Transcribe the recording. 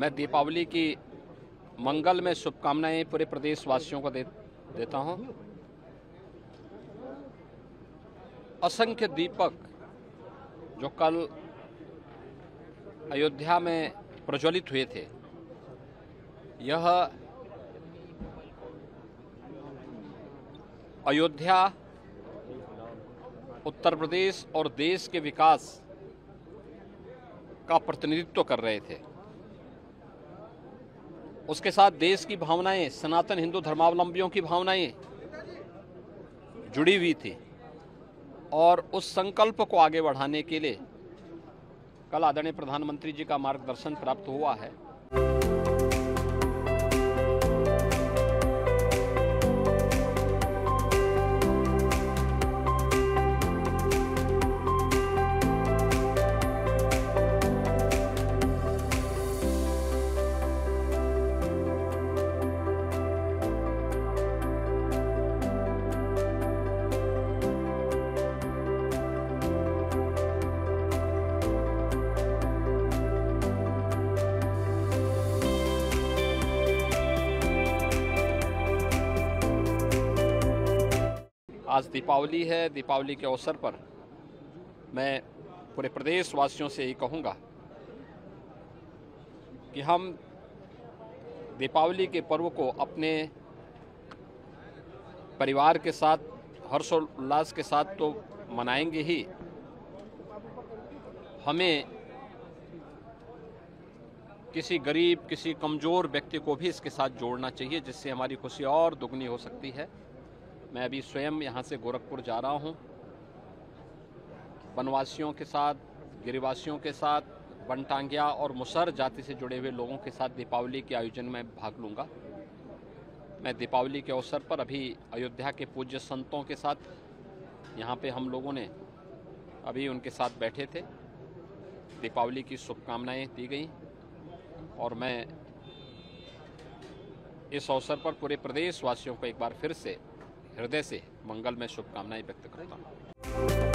मैं दीपावली की मंगल में शुभकामनाएँ पूरे प्रदेशवासियों को दे, देता हूँ। असंख्य दीपक जो कल अयोध्या में प्रज्वलित हुए थे यह अयोध्या उत्तर प्रदेश और देश के विकास का प्रतिनिधित्व कर रहे थे। उसके साथ देश की भावनाएँ, सनातन हिंदू धर्मावलंबियों की भावनाएँ जुड़ी हुई थी और उस संकल्प को आगे बढ़ाने के लिए कल आदरणीय प्रधानमंत्री जी का मार्गदर्शन प्राप्त हुआ है। आज दीपावली है, दीपावली के अवसर पर मैं पूरे प्रदेश वासियों से यही कहूँगा कि हम दीपावली के पर्व को अपने परिवार के साथ, हर्षोल्लास के साथ तो मनाएँगे ही। हमें किसी गरीब, किसी कमज़ोर व्यक्ति को भी इसके साथ जोड़ना चाहिए, जिससे हमारी खुशी और दुगनी हो सकती है। मैं अभी स्वयं यहाँ से गोरखपुर जा रहा हूँ। वनवासियों के साथ, गिरिवासियों के साथ बनटांगिया और मुसर जाति से जुड़े हुए लोगों के साथ दीपावली के आयोजन में भाग लूँगा। मैं दीपावली के अवसर पर अभी अयोध्या के पूज्य संतों के साथ यहाँ पे हम लोगों ने अभी उनके साथ बैठे थे। दीपावली की शुभकामनाएँ दी गई और मैं इस अवसर पर पूरे प्रदेशवासियों को एक बार फिर से हृदय से मंगल में शुभकामनाएँ व्यक्त करता हूँ।